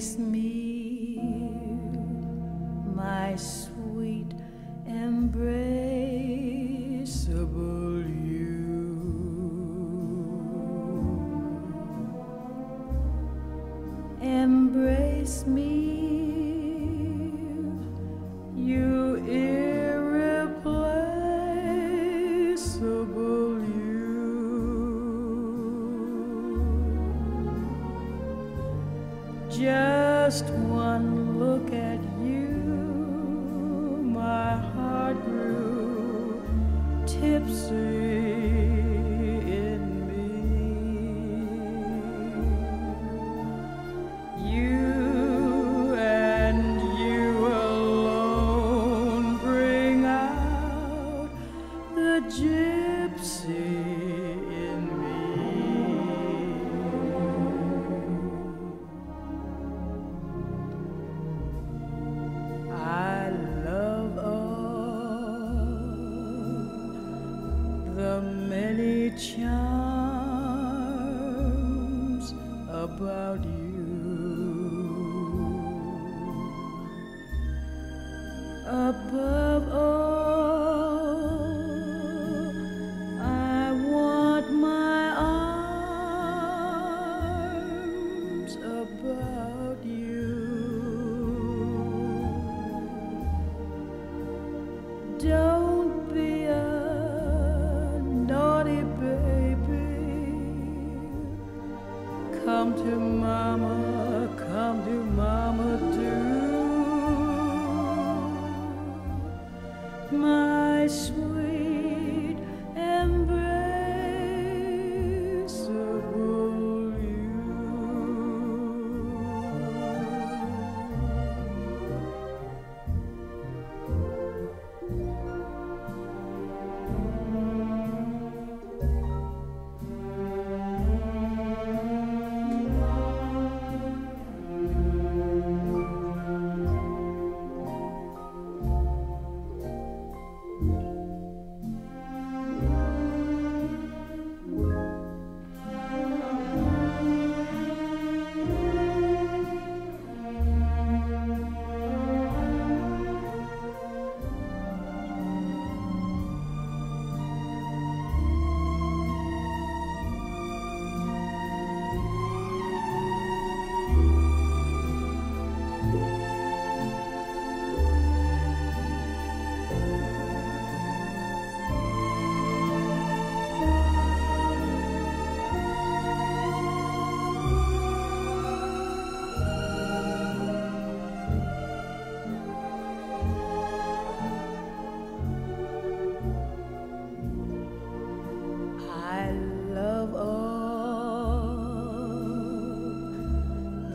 Embrace me, my sweet, embraceable you. Embrace me, Just one look at you, my heart grew tipsy in about you.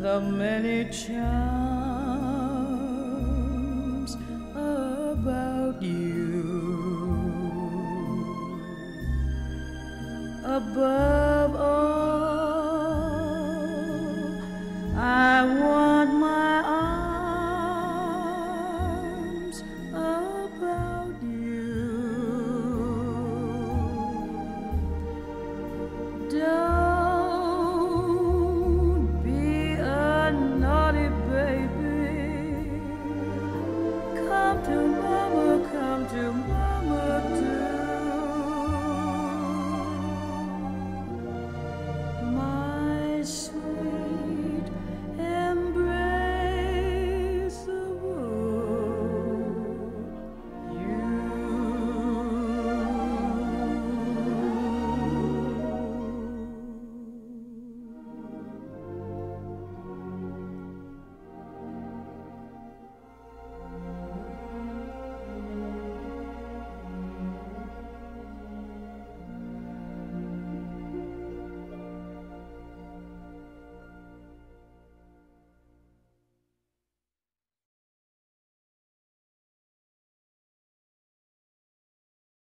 The many charms about you. Above all.